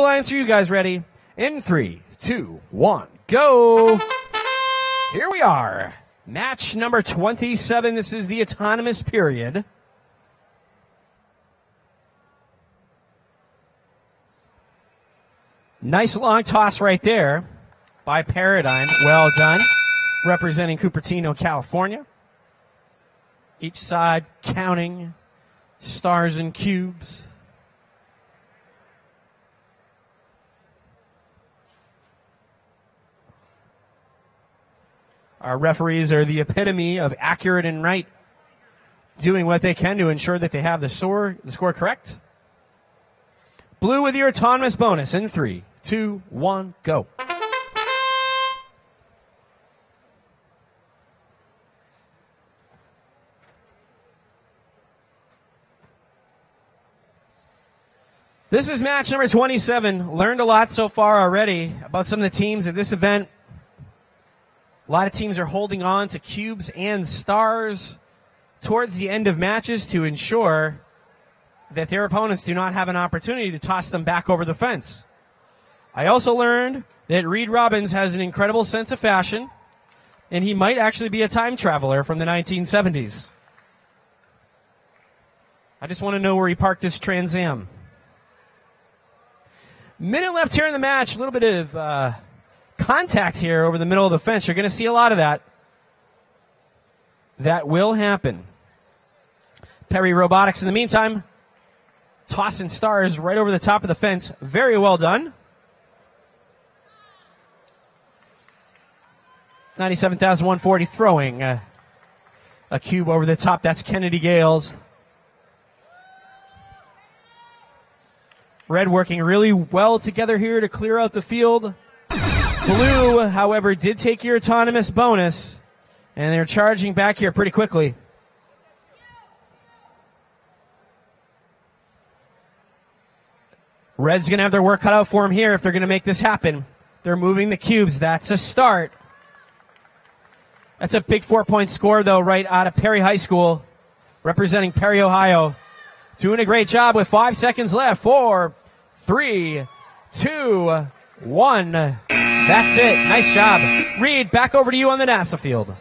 Alliance, are you guys ready? In three, two, one, go. Here we are. Match number 27. This is the autonomous period. Nice long toss right there by Paradigm. Well done. Representing Cupertino, California. Each side counting stars and cubes. Our referees are the epitome of accurate and right, doing what they can to ensure that they have the score, the score correct. Blue with your autonomous bonus in three, two, one, go. This is match number 27. Learned a lot so far already about some of the teams at this event. A lot of teams are holding on to cubes and stars towards the end of matches to ensure that their opponents do not have an opportunity to toss them back over the fence. I also learned that Reed Robbins has an incredible sense of fashion, and he might actually be a time traveler from the 1970s. I just want to know where he parked his Trans Am. Minute left here in the match. A little bit of uh, contact here over the middle of the fence. You're going to see a lot of that. That will happen. Perry Robotics, in the meantime, tossing stars right over the top of the fence. Very well done. 97,140 throwing uh, a cube over the top. That's Kennedy Gaels. Red working really well together here to clear out the field. Blue, however, did take your autonomous bonus, and they're charging back here pretty quickly. Red's going to have their work cut out for them here if they're going to make this happen. They're moving the cubes. That's a start. That's a big four point score, though, right out of Perry High School, representing Perry, Ohio. Doing a great job with five seconds left. Four, three, two, one. That's it. Nice job. Reed, back over to you on the NASA field.